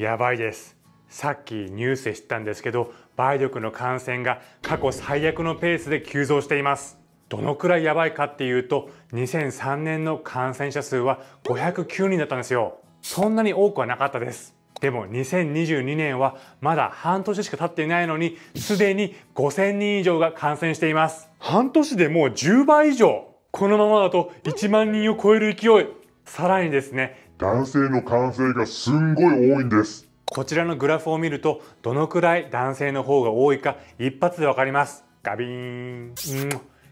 やばいです。さっきニュースで知ったんですけど梅毒の感染が過去最悪のペースで急増しています。どのくらいやばいかっていうと2003年の感染者数は509人だったんですよ。そんなに多くはなかったです。でも2022年はまだ半年しか経っていないのにすでに5000人以上が感染しています。半年でもう10倍以上。このままだと1万人を超える勢い。さらにですね男性の感染がすんごい多いんです。こちらのグラフを見るとどのくらい男性の方が多いか一発でわかります。ガビーン、うん、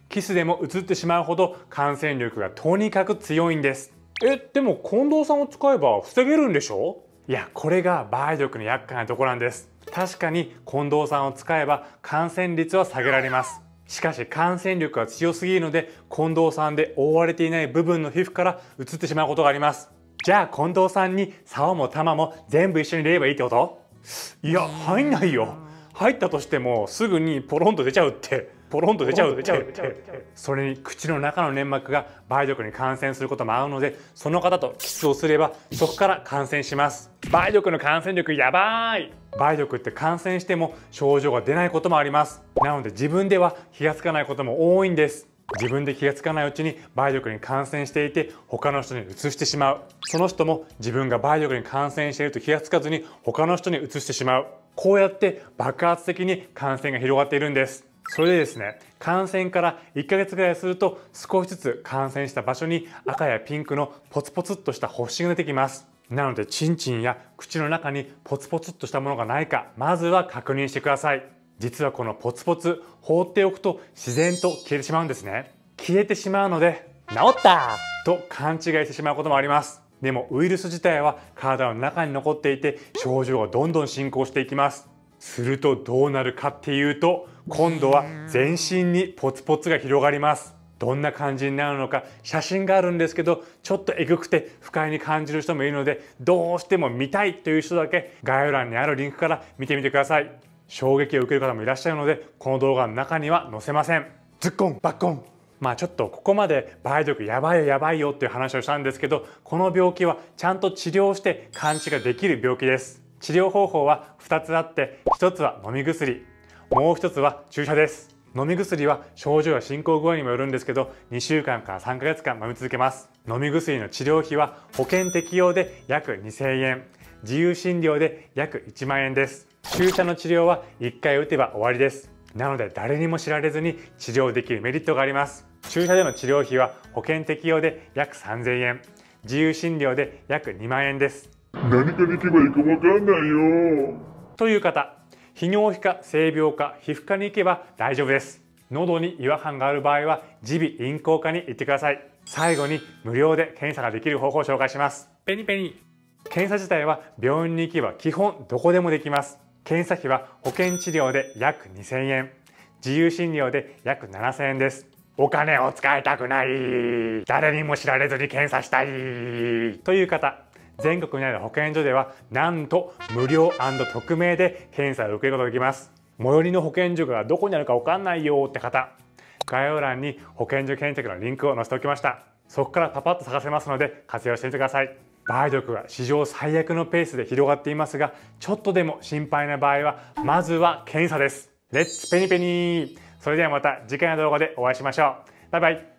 キスでも移ってしまうほど感染力がとにかく強いんです。えでも近藤さんを使えば防げるんでしょ？いやこれが梅毒の厄介なところなんです。確かに近藤さんを使えば感染率は下げられますしかし感染力が強すぎるので近藤さんで覆われていない部分の皮膚から移ってしまうことがあります。じゃあ近藤さんに竿も玉も全部一緒に入れればいいってこと？いや入んないよ。入ったとしてもすぐにポロンと出ちゃうって。ポロンと出ちゃうそれに口の中の粘膜が梅毒に感染することもあるのでその方とキスをすればそこから感染します。梅毒の感染力やばい。梅毒って感染しても症状が出ないこともあります。なので自分では気がつかないことも多いんです。自分で気がつかないうちに梅毒に感染していて他の人に移してしまう。その人も自分が梅毒に感染していると気がつかずに他の人に移してしまう。こうやって爆発的に感染が広がっているんですそれでですね感染から1ヶ月ぐらいすると少しずつ感染した場所に赤やピンクのポツポツっとした発疹が出てきます。なのでチンチンや口の中にポツポツっとしたものがないかまずは確認してください。実はこのポツポツ放っておくと自然と消えてしまうんですね。消えてしまうので治った！と勘違いしてしまうこともあります。でもウイルス自体は体の中に残っていて症状がどんどん進行していきます。するとどうなるかっていうと今度は全身にポツポツが広がります。どんな感じになるのか写真があるんですけどちょっとえぐくて不快に感じる人もいるのでどうしても見たいという人だけ概要欄にあるリンクから見てみてください。衝撃を受ける方もいらっしゃるのでこの動画の中には載せません。ズッコンバッコン。まあちょっとここまで梅毒やばいよやばいよっていう話をしたんですけどこの病気はちゃんと治療して完治ができる病気です治療方法は2つあって1つは飲み薬。もう1つは注射です。飲み薬は症状や進行具合にもよるんですけど2週間から3ヶ月間飲み続けます。飲み薬の治療費は保険適用で約2000円。自由診療で約1万円です。注射の治療は1回打てば終わりです。なので誰にも知られずに治療できるメリットがあります。注射での治療費は保険適用で約3000円。自由診療で約2万円です。何かに行けばいいか分かんないよ。という方泌尿器科性病科皮膚科に行けば大丈夫です。喉に違和感がある場合は耳鼻咽喉科に行ってください。最後に無料で検査ができる方法を紹介します。ペニペニ。検査自体は病院に行けば基本どこでもできます。検査費は保険治療で約2000円。自由診療で約7000円です。お金を使いたくない。誰にも知られずに検査したい。という方全国にある保健所ではなんと無料匿名で検査を受けることができます。最寄りの保健所がどこにあるか分かんないよって方。概要欄に保健所検索のリンクを載せておきました。そこからパパッと探せますので活用してみてください。梅毒が史上最悪のペースで広がっていますがちょっとでも心配な場合はまずは検査です。レッツペニペニそれではまた次回の動画でお会いしましょう。バイバイ。